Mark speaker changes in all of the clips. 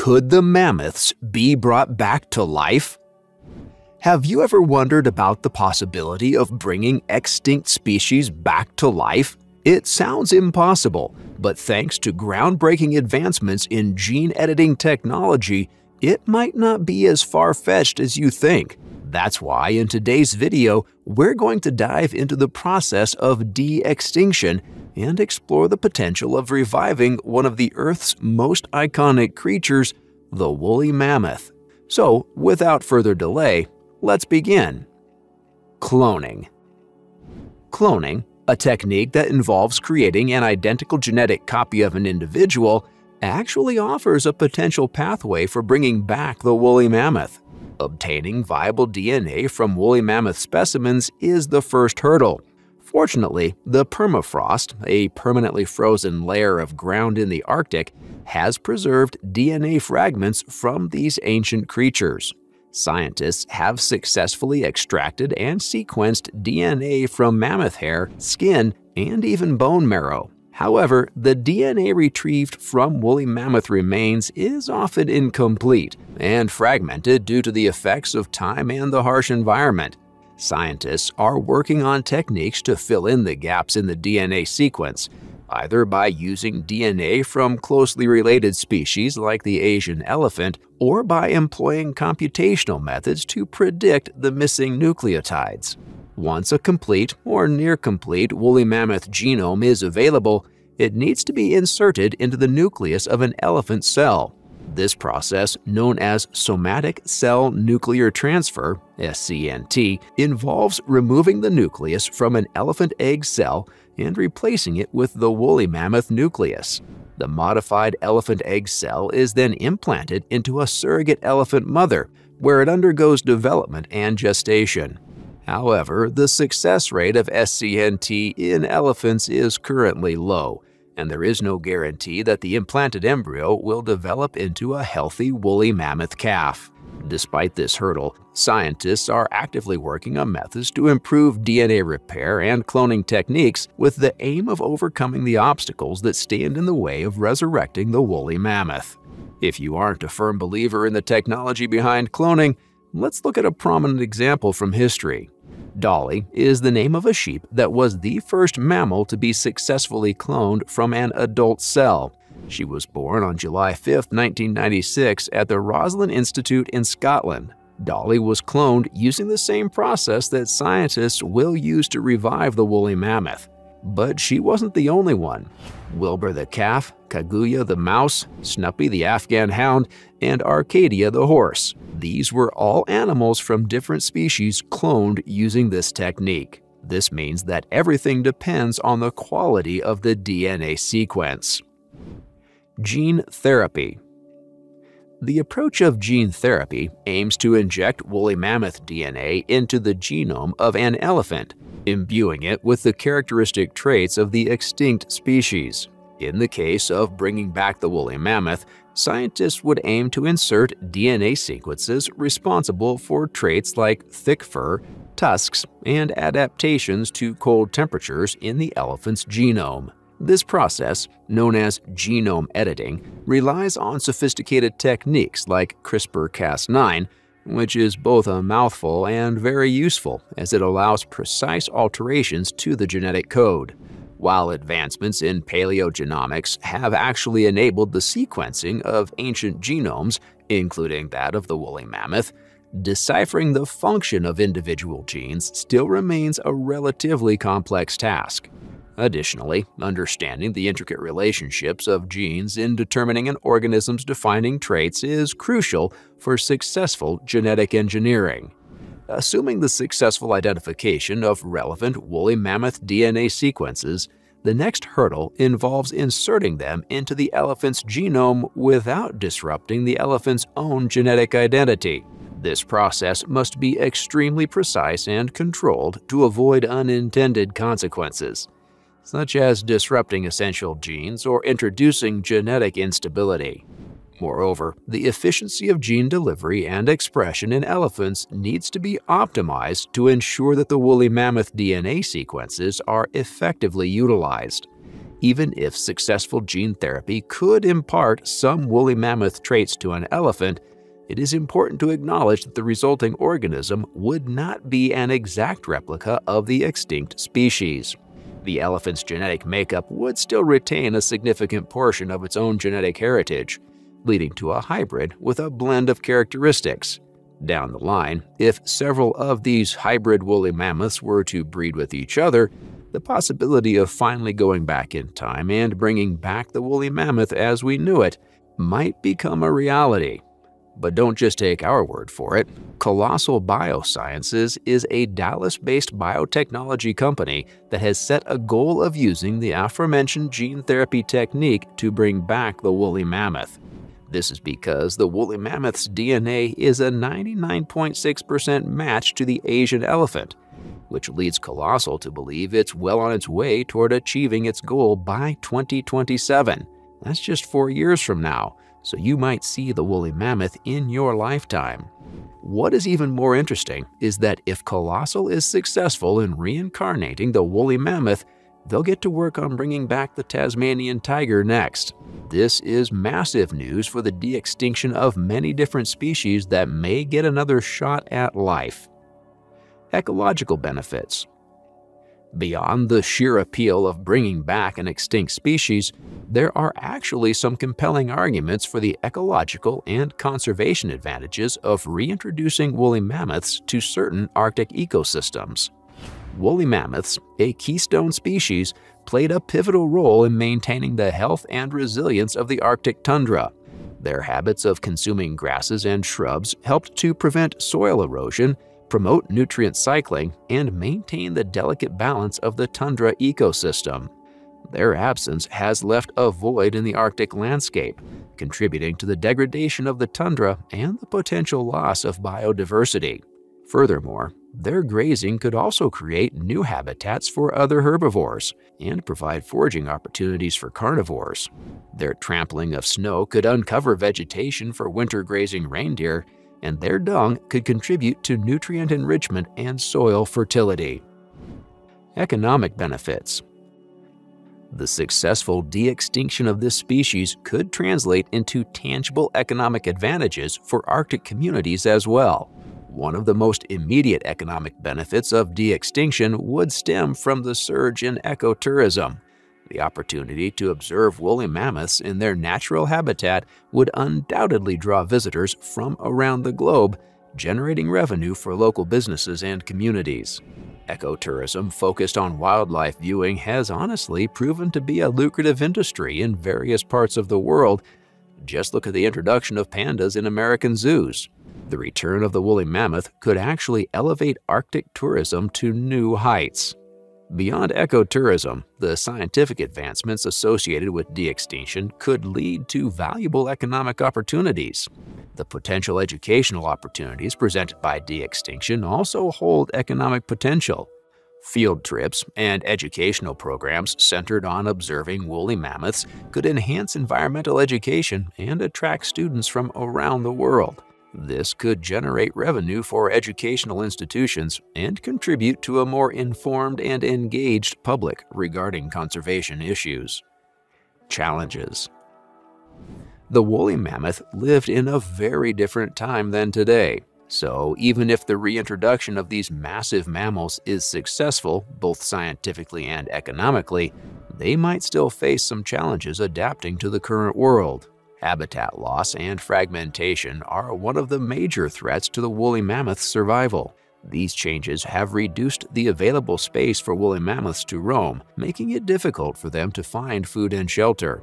Speaker 1: Could the mammoths be brought back to life? Have you ever wondered about the possibility of bringing extinct species back to life? It sounds impossible, but thanks to groundbreaking advancements in gene editing technology, it might not be as far-fetched as you think. That's why in today's video, we're going to dive into the process of de-extinction and explore the potential of reviving one of the Earth's most iconic creatures, the woolly mammoth. So, without further delay, let's begin. Cloning Cloning, a technique that involves creating an identical genetic copy of an individual, actually offers a potential pathway for bringing back the woolly mammoth. Obtaining viable DNA from woolly mammoth specimens is the first hurdle, Fortunately, the permafrost, a permanently frozen layer of ground in the Arctic, has preserved DNA fragments from these ancient creatures. Scientists have successfully extracted and sequenced DNA from mammoth hair, skin, and even bone marrow. However, the DNA retrieved from woolly mammoth remains is often incomplete and fragmented due to the effects of time and the harsh environment. Scientists are working on techniques to fill in the gaps in the DNA sequence, either by using DNA from closely related species like the Asian elephant or by employing computational methods to predict the missing nucleotides. Once a complete or near complete woolly mammoth genome is available, it needs to be inserted into the nucleus of an elephant cell. This process, known as somatic cell nuclear transfer SCNT, involves removing the nucleus from an elephant egg cell and replacing it with the woolly mammoth nucleus. The modified elephant egg cell is then implanted into a surrogate elephant mother, where it undergoes development and gestation. However, the success rate of SCNT in elephants is currently low, and there is no guarantee that the implanted embryo will develop into a healthy woolly mammoth calf. Despite this hurdle, scientists are actively working on methods to improve DNA repair and cloning techniques with the aim of overcoming the obstacles that stand in the way of resurrecting the woolly mammoth. If you aren't a firm believer in the technology behind cloning, let's look at a prominent example from history. Dolly is the name of a sheep that was the first mammal to be successfully cloned from an adult cell. She was born on July 5, 1996 at the Roslin Institute in Scotland. Dolly was cloned using the same process that scientists will use to revive the woolly mammoth. But she wasn't the only one. Wilbur the calf, Kaguya the mouse, Snuppy the Afghan hound, and Arcadia the horse. These were all animals from different species cloned using this technique. This means that everything depends on the quality of the DNA sequence. Gene therapy the approach of gene therapy aims to inject woolly mammoth DNA into the genome of an elephant, imbuing it with the characteristic traits of the extinct species. In the case of bringing back the woolly mammoth, scientists would aim to insert DNA sequences responsible for traits like thick fur, tusks, and adaptations to cold temperatures in the elephant's genome. This process, known as genome editing, relies on sophisticated techniques like CRISPR-Cas9, which is both a mouthful and very useful as it allows precise alterations to the genetic code. While advancements in paleogenomics have actually enabled the sequencing of ancient genomes, including that of the woolly mammoth, deciphering the function of individual genes still remains a relatively complex task. Additionally, understanding the intricate relationships of genes in determining an organism's defining traits is crucial for successful genetic engineering. Assuming the successful identification of relevant woolly mammoth DNA sequences, the next hurdle involves inserting them into the elephant's genome without disrupting the elephant's own genetic identity. This process must be extremely precise and controlled to avoid unintended consequences such as disrupting essential genes or introducing genetic instability. Moreover, the efficiency of gene delivery and expression in elephants needs to be optimized to ensure that the woolly mammoth DNA sequences are effectively utilized. Even if successful gene therapy could impart some woolly mammoth traits to an elephant, it is important to acknowledge that the resulting organism would not be an exact replica of the extinct species. The elephant's genetic makeup would still retain a significant portion of its own genetic heritage, leading to a hybrid with a blend of characteristics. Down the line, if several of these hybrid woolly mammoths were to breed with each other, the possibility of finally going back in time and bringing back the woolly mammoth as we knew it might become a reality. But don't just take our word for it. Colossal Biosciences is a Dallas-based biotechnology company that has set a goal of using the aforementioned gene therapy technique to bring back the woolly mammoth. This is because the woolly mammoth's DNA is a 99.6% match to the Asian elephant, which leads Colossal to believe it's well on its way toward achieving its goal by 2027. That's just four years from now, so you might see the woolly mammoth in your lifetime. What is even more interesting is that if Colossal is successful in reincarnating the woolly mammoth, they'll get to work on bringing back the Tasmanian tiger next. This is massive news for the de-extinction of many different species that may get another shot at life. Ecological benefits Beyond the sheer appeal of bringing back an extinct species, there are actually some compelling arguments for the ecological and conservation advantages of reintroducing woolly mammoths to certain Arctic ecosystems. Woolly mammoths, a keystone species, played a pivotal role in maintaining the health and resilience of the Arctic tundra. Their habits of consuming grasses and shrubs helped to prevent soil erosion promote nutrient cycling, and maintain the delicate balance of the tundra ecosystem. Their absence has left a void in the Arctic landscape, contributing to the degradation of the tundra and the potential loss of biodiversity. Furthermore, their grazing could also create new habitats for other herbivores and provide foraging opportunities for carnivores. Their trampling of snow could uncover vegetation for winter grazing reindeer and their dung could contribute to nutrient enrichment and soil fertility. Economic benefits The successful de-extinction of this species could translate into tangible economic advantages for Arctic communities as well. One of the most immediate economic benefits of de-extinction would stem from the surge in ecotourism, the opportunity to observe woolly mammoths in their natural habitat would undoubtedly draw visitors from around the globe, generating revenue for local businesses and communities. Ecotourism focused on wildlife viewing has honestly proven to be a lucrative industry in various parts of the world. Just look at the introduction of pandas in American zoos. The return of the woolly mammoth could actually elevate Arctic tourism to new heights. Beyond ecotourism, the scientific advancements associated with de-extinction could lead to valuable economic opportunities. The potential educational opportunities presented by de-extinction also hold economic potential. Field trips and educational programs centered on observing woolly mammoths could enhance environmental education and attract students from around the world. This could generate revenue for educational institutions and contribute to a more informed and engaged public regarding conservation issues. Challenges The woolly mammoth lived in a very different time than today, so even if the reintroduction of these massive mammals is successful both scientifically and economically, they might still face some challenges adapting to the current world. Habitat loss and fragmentation are one of the major threats to the woolly mammoth's survival. These changes have reduced the available space for woolly mammoths to roam, making it difficult for them to find food and shelter.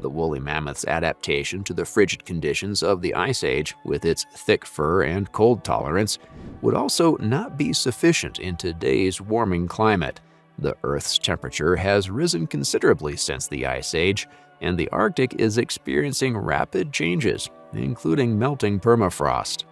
Speaker 1: The woolly mammoth's adaptation to the frigid conditions of the Ice Age, with its thick fur and cold tolerance, would also not be sufficient in today's warming climate. The Earth's temperature has risen considerably since the Ice Age, and the Arctic is experiencing rapid changes, including melting permafrost.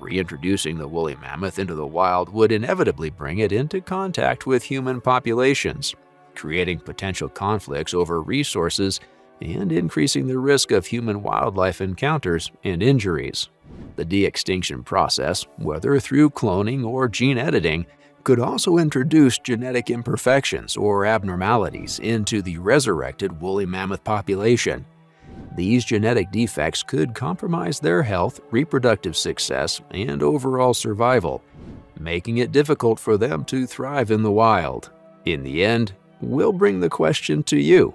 Speaker 1: Reintroducing the woolly mammoth into the wild would inevitably bring it into contact with human populations, creating potential conflicts over resources and increasing the risk of human-wildlife encounters and injuries. The de-extinction process, whether through cloning or gene editing, could also introduce genetic imperfections or abnormalities into the resurrected woolly mammoth population. These genetic defects could compromise their health, reproductive success, and overall survival, making it difficult for them to thrive in the wild. In the end, we'll bring the question to you.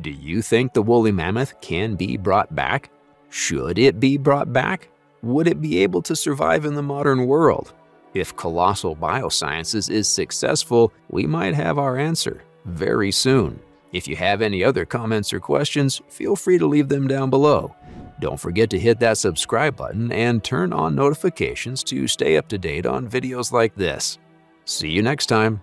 Speaker 1: Do you think the woolly mammoth can be brought back? Should it be brought back? Would it be able to survive in the modern world? If Colossal Biosciences is successful, we might have our answer very soon. If you have any other comments or questions, feel free to leave them down below. Don't forget to hit that subscribe button and turn on notifications to stay up to date on videos like this. See you next time.